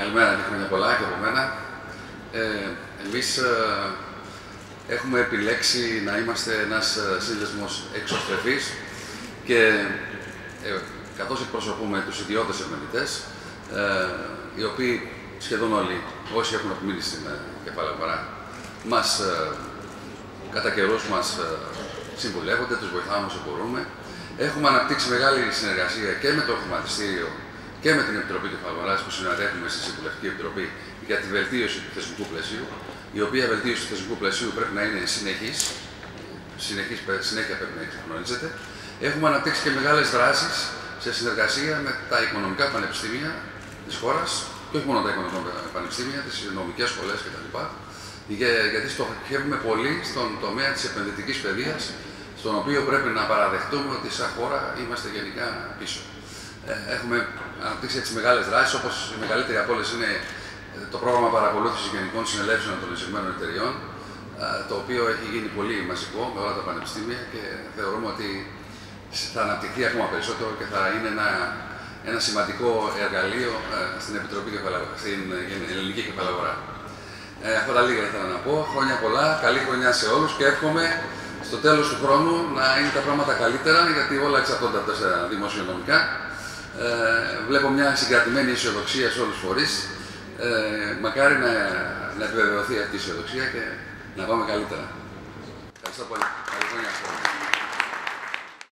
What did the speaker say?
Καλημέρα και χρόνια πολλά και από μένα. Ε, εμείς ε, έχουμε επιλέξει να είμαστε ένας ε, σύνδεσμος εξωστρεφής και ε, καθώς εκπροσωπούμε τους ιδιώτες επενδυτές, ε, οι οποίοι σχεδόν όλοι, όσοι έχουν απομείνει στην ε, κεφαλαγορά, μας ε, κατά καιρούς μας ε, συμβουλεύονται, τους βοηθάμε όσο μπορούμε. Έχουμε αναπτύξει μεγάλη συνεργασία και με το χρηματιστήριο και με την Επιτροπή του Φαγοράς που συναντεύουμε στη Συμβουλευτική Επιτροπή για τη βελτίωση του θεσμικού πλαισίου, η οποία βελτίωση του θεσμικού πλαισίου πρέπει να είναι συνεχής, συνεχής, συνέχεια πρέπει να εξυγχρονίζεται. Έχουμε αναπτύξει και μεγάλες δράσεις σε συνεργασία με τα οικονομικά πανεπιστήμια της χώρας και όχι μόνο τα οικονομικά πανεπιστήμια, τις νομικές σχολές κτλ. γιατί στοχεύουμε πολύ στον τομέα της επενδυτικής παιδείας, στον οποίο πρέπει να παραδεχτούμε ότι σαν χώρα είμαστε γενικά πίσω. Ε, έχουμε αναπτύξει έτσι μεγάλες δράσεις, όπως η μεγαλύτερη από όλες είναι ε, το πρόγραμμα παρακολούθησης γενικών συνελεύσεων των εισηγμένων εταιριών, ε, το οποίο έχει γίνει πολύ μαζικό με όλα τα πανεπιστήμια και θεωρούμε ότι θα αναπτυχθεί ακόμα περισσότερο και θα είναι ένα, ένα σημαντικό εργαλείο στην Επιτροπή στην Ελληνική Κεφαλαγορά. Ε, αυτά τα λίγα ήθελα να πω. Χρόνια πολλά, καλή χρονιά σε όλους και εύχομαι στο τέλος του χρόνου να είναι τα πράγματα καλύτερα γιατί όλα εξαρτώνται από τα δημοσιονομικά ε, βλέπω μια συγκρατημένη αισιοδοξία σε όλους τους φορείς. Ε, μακάρι να, να επιβεβαιωθεί αυτή η αισιοδοξία και να πάμε καλύτερα. Ευχαριστώ πολύ. Καλή χρονιά